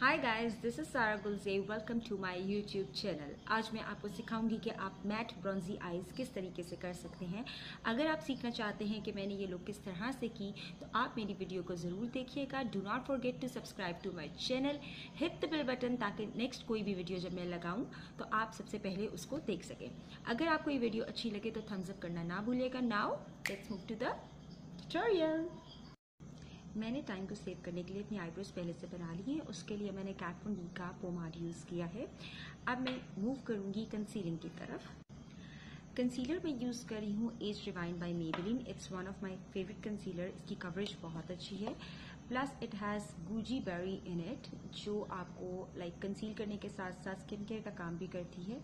Hi guys this is Sara Gulzeb welcome to my YouTube channel आज मैं आपको सिखाऊँगी कि आप मैट ब्रॉन्जी आईज किस तरीके से कर सकते हैं। अगर आप सीखना चाहते हैं कि मैंने ये लुक किस तरह से की तो आप मेरी वीडियो को ज़रूर देखिएगा। Do not forget to subscribe to my channel hit the bell button ताकि नेक्स्ट कोई भी वीडियो जब मैं लगाऊँ तो आप सबसे पहले उसको देख सकें। अगर आपको ये वीडियो अच्छी लगे तो थम्सअप करना ना भूलिएगा। Now let's move to the मैंने टाइम को सेव करने के लिए अपनी आईब्रोज पहले से बना ली है। उसके लिए मैंने कैटफोन डी का पोमाड यूज़ किया है। अब मैं मूव करूँगी कंसीलिंग की तरफ़। कंसीलर मैं यूज़ कर रही हूँ Age Rewind by Maybelline it's one of my favourite concealer इसकी कवरेज बहुत अच्छी है। Plus it has goji berry in it जो आपको लाइक like, कंसील करने के साथ साथ स्किन केयर का काम भी करती है।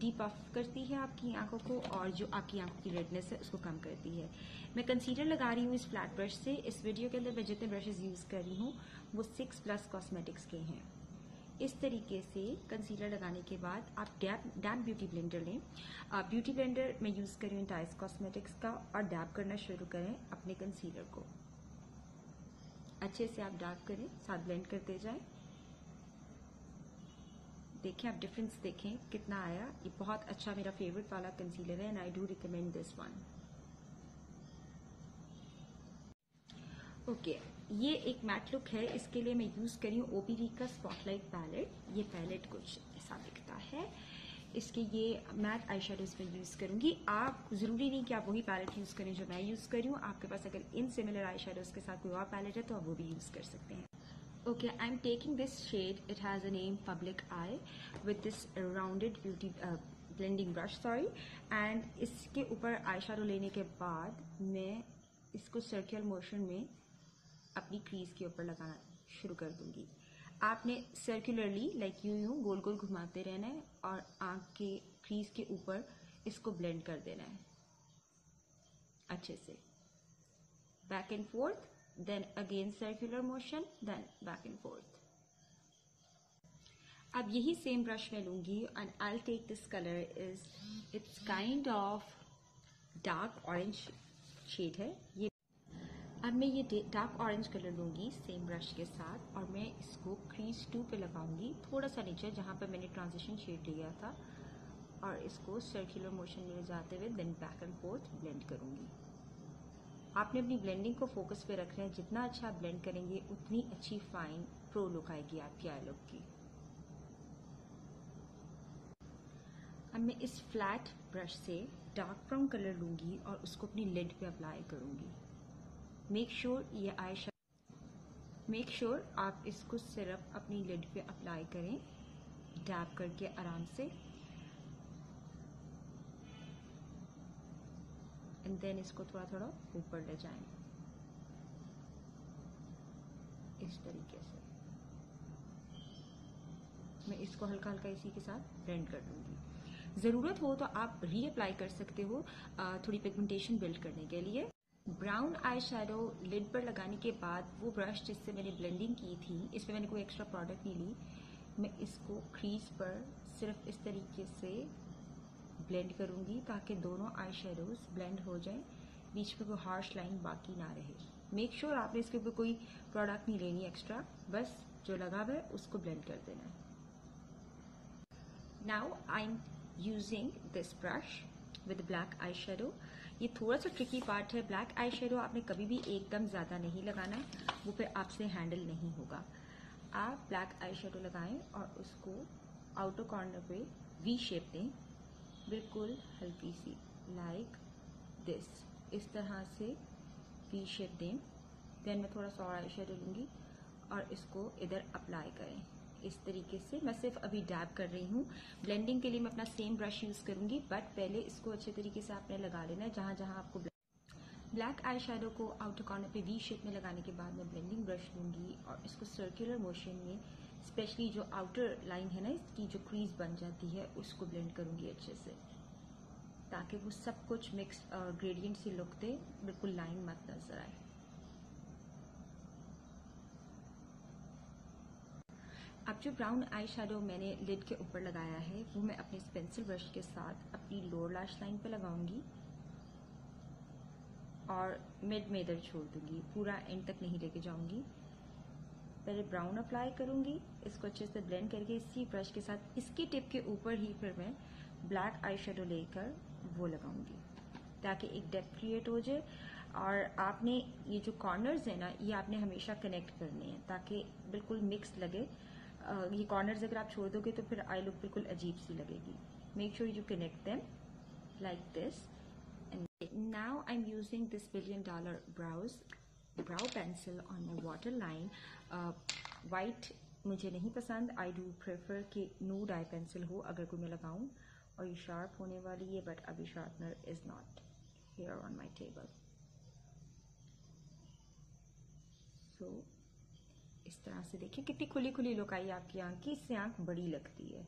डीप ऑफ़ करती है आपकी आँखों को और जो आपकी आँखों की रेडनेस है, उसको कम करती है। मैं कंसीलर लगा रही हूँ इस फ्लैट ब्रश से। इस वीडियो के अंदर मैं जितने ब्रशेज यूज़ कर रही हूँ, वो सिक्स प्लस कॉस्मेटिक्स के हैं। इस तरीके से कंसीलर लगाने के बाद आप डैप डैप ब्यूटी ब्लेंडर लें। आप ब्यूटी ब्लेंडर मैं यूज़ कर रही हूँ टाइस कॉस्मेटिक्स का और डैप करना शुरू करें अपने कंसीलर को। अच्छे से आप डैप करें, साथ ब्लेंड करते जाएँ। देखें, आप डिफरेंस देखें, कितना आया। ये बहुत अच्छा मेरा फेवरेट वाला कंसीलर है and I do recommend this one okay ये एक मैट लुक है। इसके लिए मैं यूज़ करी हूँ ओपीडी का स्पॉटलाइट पैलेट ये पैलेट कुछ ऐसा दिखता है। इसके ये मैट आई शेडोज में यूज़ करूँगी। आप ज़रूरी नहीं कि आप वही पैलेट यूज़ करें जो मैं यूज़ करी हूँ। आपके पास अगर इन सिमिलर आई शेडोज के साथ कोई और पैलेट है तो आप वो भी यूज़ कर सकते हैं। Okay i'm taking this shade. It has a name public eye with this rounded beauty uh, blending brush sorry. And इसके ऊपर आई लेने के बाद मैं इसको सर्कुलर मोशन में अपनी क्रीज के ऊपर लगाना शुरू कर दूँगी। आपने सर्कुलरली लाइक यूँ यूँ गोल गोल घुमाते रहना है और आँख के क्रीज के ऊपर इसको ब्लेंड कर देना है। अच्छे से। Back and forth then again circular motion, then back and forth. अब यही सेम ब्रश मैं लूँगी and I take this colour is it's kind of dark orange shade है. ये अब मैं ये डार्क ऑरेंज कलर लूँगी सेम ब्रश के साथ, और मैं इसको क्रीज टू पे लगाऊँगी. थोड़ा सा नीचे जहाँ पर मैंने ट्रांजिशन शेड लिया था, और इसको सर्कुलर मोशन में जाते हुए then back and forth blend करूँगी. आपने अपनी ब्लेंडिंग को फोकस पे रखना है। जितना अच्छा आप ब्लेंड करेंगे, उतनी अच्छी फाइन प्रो लुक आएगी आपकी आई लुक की। अब मैं इस फ्लैट ब्रश से डार्क ब्राउन कलर लूँगी और उसको अपनी लिड पे अप्लाई करूँगी। मेक श्योर ये आई मेक श्योर आप इसको सिर्फ़ अपनी लिड पे अप्लाई करें। डैप करके आराम से। एंड देन इसको थोड़ा थोड़ा ऊपर ले जाएँ। इस तरीके से। मैं इसको हल्का हल्का इसी के साथ ब्लेंड कर दूँगी। ज़रूरत हो तो आप रीअप्लाई कर सकते हो थोड़ी पिगमेंटेशन बिल्ड करने के लिए। ब्राउन आई शेडो लिड पर लगाने के बाद वो ब्रश जिससे मैंने ब्लेंडिंग की थी, इसमें मैंने कोई एक्स्ट्रा प्रोडक्ट नहीं ली। मैं इसको क्रीज पर सिर्फ़ इस तरीके से ब्लेंड करूँगी ताकि दोनों आई शेडोज ब्लेंड हो जाए, बीच में कोई हार्श लाइन बाकी ना रहे। मेक श्योर sure आपने इसके ऊपर कोई प्रोडक्ट नहीं लेनी एक्स्ट्रा बस जो लगा हुआ है, उसको ब्लेंड कर देना है। Now I am using this brush with black eye shadow ये थोड़ा सा ट्रिकी पार्ट है। ब्लैक आई शेडो आपने कभी भी एकदम ज़्यादा नहीं लगाना वो फिर आपसे हैंडल नहीं होगा। आप ब्लैक आई शेडो लगाएँ और उसको आउटर कॉर्नर पे वी शेप दें। बिल्कुल हल्की सी लाइक दिस इस तरह से वी शेप दें. देन मैं थोड़ा सा और आई शेडो लूँगी और इसको इधर अप्लाई करें. इस तरीके से मैं सिर्फ़ अभी डैब कर रही हूँ. ब्लेंडिंग के लिए मैं अपना सेम ब्रश यूज़ करूँगी बट पहले इसको अच्छे तरीके से आपने लगा लेना है, जहाँ जहाँ आपको ब्लैक आई शेडो को आउटर कॉर्नर पे वी शेप में लगाने के बाद मैं ब्लेंडिंग ब्रश लूँगी और इसको सर्कुलर मोशन में स्पेशली जो आउटर लाइन है ना, इसकी जो क्रीज बन जाती है, उसको ब्लेंड करूँगी अच्छे से। ताकि वो सब कुछ मिक्स ग्रेडियंट से लुक दे बिल्कुल लाइन मत नज़र आए। अब जो ब्राउन आई शेडो मैंने लिड के ऊपर लगाया है, वो मैं अपने पेंसिल ब्रश के साथ अपनी लोअर लैश लाइन पे लगाऊँगी। और मिड में इधर छोड़ दूँगी। पूरा एंड तक नहीं लेके जाऊँगी। पहले ब्राउन अप्लाई करूँगी, इसको अच्छे से ब्लेंड करके इसी ब्रश के साथ, इसकी टिप के ऊपर ही फिर मैं ब्लैक आई लेकर वो लगाऊँगी, ताकि एक डेप्थ क्रिएट हो जाए। और आपने ये जो कॉर्नर्स हैं ना, ये आपने हमेशा कनेक्ट करने हैं, ताकि बिल्कुल मिक्स लगे। ये कॉर्नर्स अगर आप छोड़ दोगे तो फिर आई लुक बिल्कुल अजीब सी लगेगी। Make sure you connect them like this and now I am using this billion dollar brows brow pencil on my waterline. Uh, white मुझे नहीं पसंद. आई डू प्रेफर कि नूड आई पेंसिल हो अगर कोई मैं लगाऊँ और ये शार्प होने वाली है बट अभी sharpener is not here on my table so इस तरह से देखिए कितनी खुली खुली लुक आई आपकी आँख की. इससे आँख बड़ी लगती है.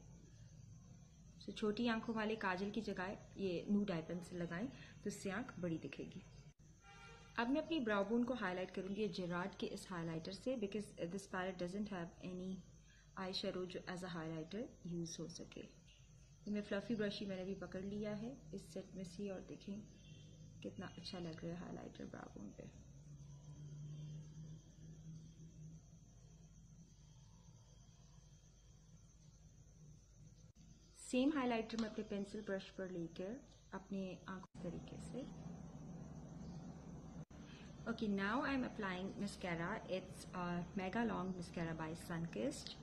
सो छोटी आँखों वाले काजल की जगह ये नूड आई पेंसिल लगाएँ तो इससे आँख बड़ी दिखेगी. अब मैं अपनी ब्राउ बोन को हाईलाइट करूँगी जेराड के इस हाइलाइटर से because this palette doesn't have any eye shadow जो एज अ हाईलाइटर यूज़ हो सके। तो मैं फ्लफी ब्रश ही मैंने भी पकड़ लिया है। इस सेट में से और देखें कितना अच्छा लग रहा है हाईलाइटर ब्राउ बोन पे। सेम हाइलाइटर मैं अपने पेंसिल ब्रश पर लेकर अपने आँखों तरीके से okay now I'm applying mascara it's a mega long mascara by Sunkist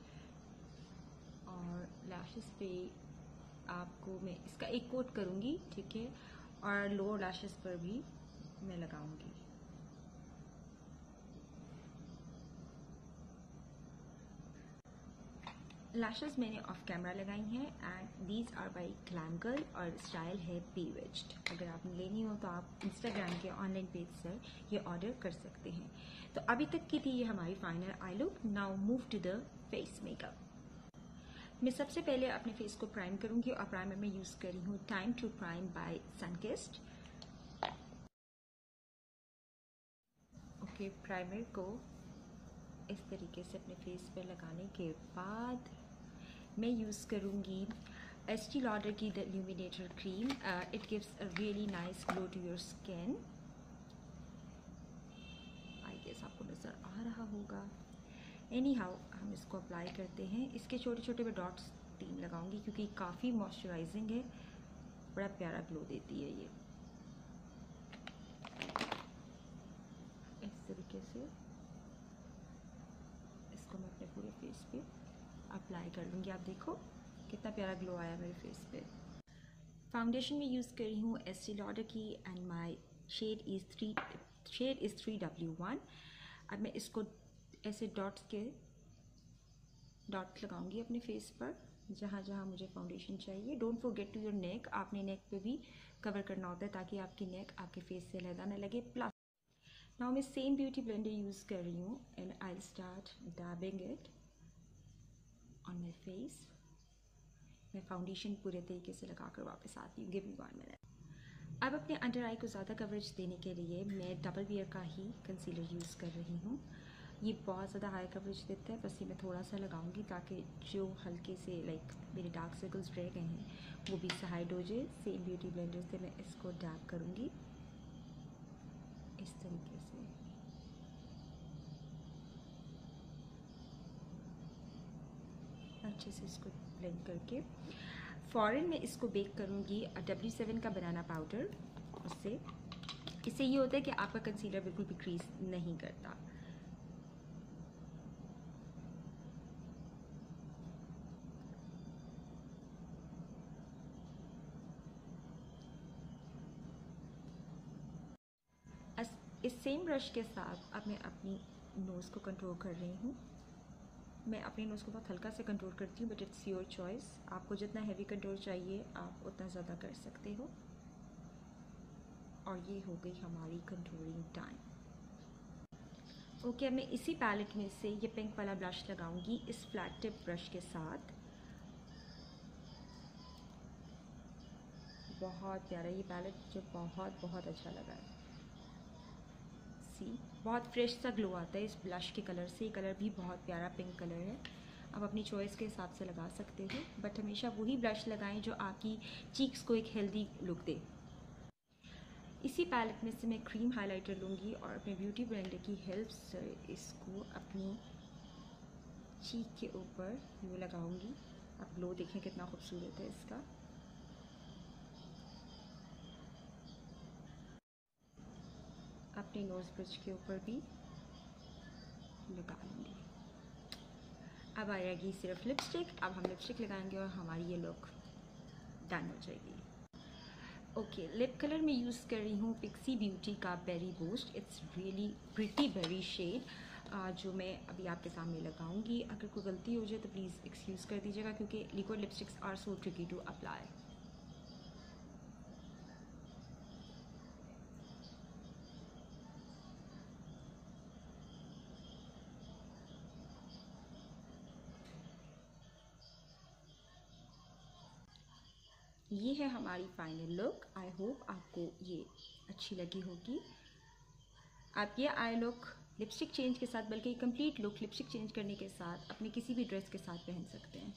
और लैशेस पे आपको मैं इसका एक कोट करूँगी ठीक है और लोअर लैशेस पर भी मैं लगाऊँगी लैशेस मैंने ऑफ़ कैमरा लगाई हैं and these are by Glam Girl और स्टाइल है पीवेज्ड अगर आपने लेनी हो तो आप इंस्टाग्राम के ऑनलाइन पेज से ये ऑर्डर कर सकते हैं। तो अभी तक की थी ये हमारी final eye look now move to the face makeup मैं सबसे पहले अपने फेस को प्राइम करूँगी और प्राइमर में यूज़ कर हूँ time to prime by Sunkist okay primer को इस तरीके से अपने फेस पर लगाने के बाद मैं यूज़ करूँगी एस टी लॉडर की the illuminator cream it gives a really nice glow to your skin I guess आपको नज़र आ रहा होगा. एनी हाउ हम इसको अप्लाई करते हैं. इसके छोटे छोटे मैं डॉट्स तीन लगाऊँगी क्योंकि काफ़ी मॉइस्चराइजिंग है. बड़ा प्यारा ग्लो देती है ये. इस तरीके से इसको मैं अपने पूरे फेस पे अप्लाई कर लूँगी। आप देखो, कितना प्यारा ग्लो आया मेरे फेस पे। फाउंडेशन में यूज़ कर रही हूँ एस सी लॉडर की and my shade is three shade is three W one अब मैं इसको ऐसे डॉट्स के डॉट्स लगाऊँगी अपने फेस पर, जहाँ जहाँ मुझे फाउंडेशन चाहिए। Don't forget to your neck आपने नेक पे भी कवर करना होता है ताकि आपकी नेक आपके फेस से लहदा न लगे। प्लस नाउ मैं सेम ब्यूटी ब्लेंडर यूज़ कर रही हूँ and I start dabbing it on my face मैं फाउंडेशन पूरे तरीके से लगा कर वापस आती हूँ, गिव मी वन मिनट अब अपने अंडर आई को ज़्यादा कवरेज देने के लिए मैं डबल वियर का ही कंसीलर यूज़ कर रही हूँ। ये बहुत ज़्यादा हाई कवरेज देता है, बस ये मैं थोड़ा सा लगाऊँगी ताकि जो हल्के से लाइक मेरे डार्क सर्कल्स रह गए हैं, वो भी हाइड हो जाए। सेम ब्यूटी ब्लेंडर से मैं इसको डैप करूँगी। इस तरीके से अच्छे से इसको ब्लेंड करके। फ़ौरन मैं इसको बेक करूँगी डब्ल्यू सेवन का बनाना पाउडर उससे। इससे ये होता है कि आपका कंसीलर बिल्कुल भी क्रीज नहीं करता। इस सेम ब्रश के साथ अब मैं अपनी नोज़ को कंट्रोल कर रही हूँ। मैं अपने नोज़ को बहुत हल्का से कंट्रोल करती हूँ बट इट्स योर चॉइस आपको जितना हैवी कंट्रोल चाहिए, आप उतना ज़्यादा कर सकते हो। और ये हो गई हमारी कंट्रोलिंग टाइम ओके अब मैं इसी पैलेट में से ये पिंक वाला ब्रश लगाऊँगी इस फ्लैट टिप ब्रश के साथ. बहुत प्यारा ये पैलेट मुझे बहुत बहुत अच्छा लगा। है सी। बहुत फ्रेश सा ग्लो आता है इस ब्लश के कलर से। ये कलर भी बहुत प्यारा पिंक कलर है। आप अपनी चॉइस के हिसाब से लगा सकते हो बट हमेशा वही ब्लश लगाएँ जो आपकी चीक्स को एक हेल्दी लुक दे। इसी पैलेट में से मैं क्रीम हाइलाइटर लूँगी और अपने ब्यूटी ब्लेंडर की हेल्प से इसको अपनी चीक के ऊपर वो लगाऊँगी। आप ग्लो देखें कितना खूबसूरत है इसका। अपने नोज़ ब्रिज के ऊपर भी लगा लेंगे। अब आ जाएगी सिर्फ़ लिपस्टिक अब हम लिपस्टिक लगाएँगे और हमारी ये लुक डन हो जाएगी। ओके लिप कलर में यूज़ कर रही हूँ पिक्सी ब्यूटी का Berry Boost it's really pretty berry shade जो मैं अभी आपके सामने लगाऊँगी। अगर कोई गलती हो जाए तो प्लीज़ एक्सक्यूज़ कर दीजिएगा, क्योंकि liquid lipsticks are so tricky to apply ये है हमारी फाइनल लुक आई होप आपको ये अच्छी लगी होगी. आप ये आई लुक लिपस्टिक चेंज के साथ, बल्कि कंप्लीट लुक लिपस्टिक चेंज करने के साथ अपने किसी भी ड्रेस के साथ पहन सकते हैं.